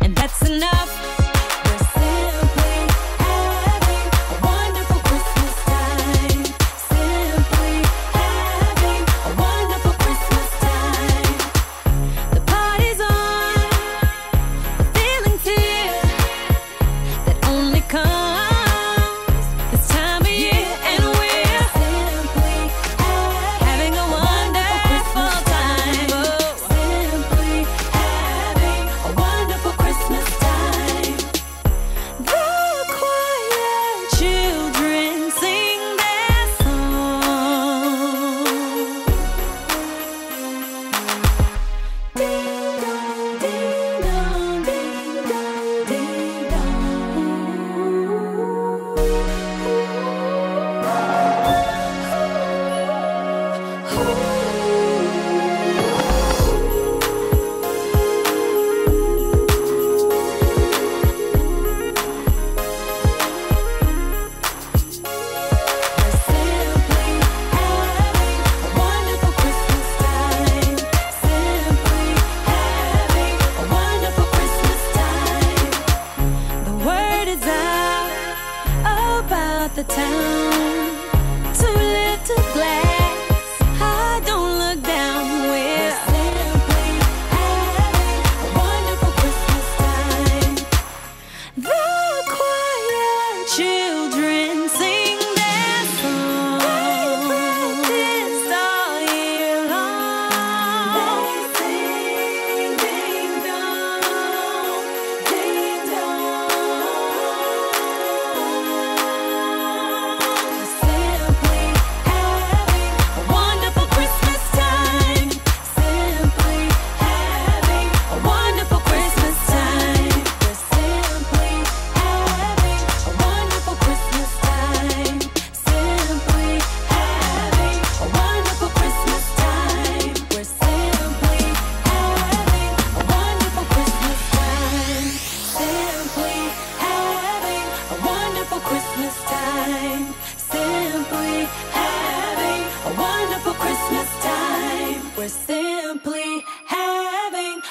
And that's enough.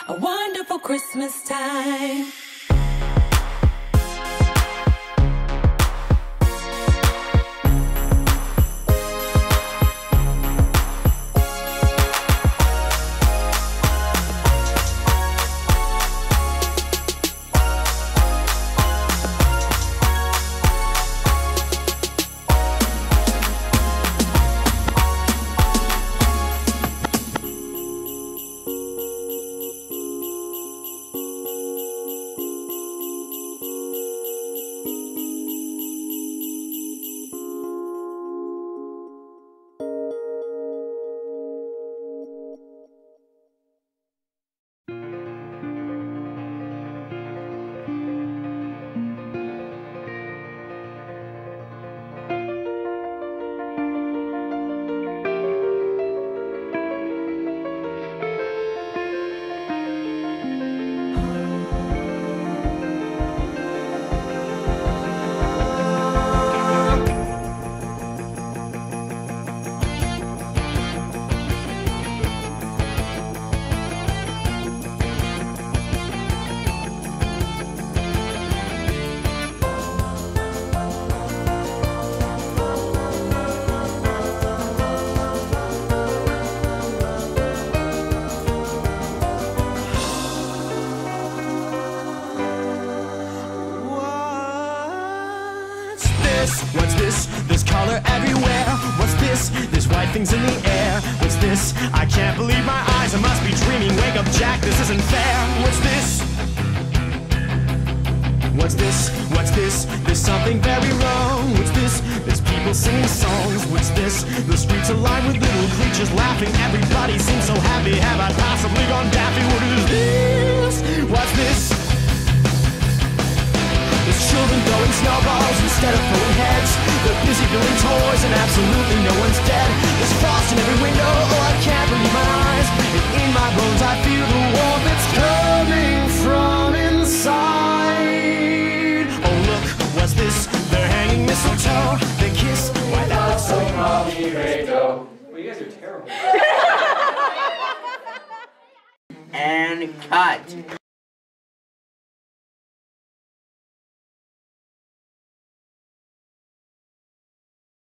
A wonderful Christmas time. This? What's this? This color everywhere. What's this? There's white things in the air. What's this? I can't believe my eyes. I must be dreaming. Wake up, Jack. This isn't fair. What's this? What's this? What's this? There's something very wrong. What's this? There's people singing songs. What's this? The streets are lined with little creatures laughing. Everybody seems so happy. Have I possibly gone daffy? What is this? What's this? There's children throwing snowballs instead of absolutely no one's dead. There's frost in every window, oh I can't believe my eyes. And in my bones I feel the warmth that's coming from inside. Oh look, what's this? They're hanging mistletoe. They kiss, why looks so Well, you guys are terrible. And cut.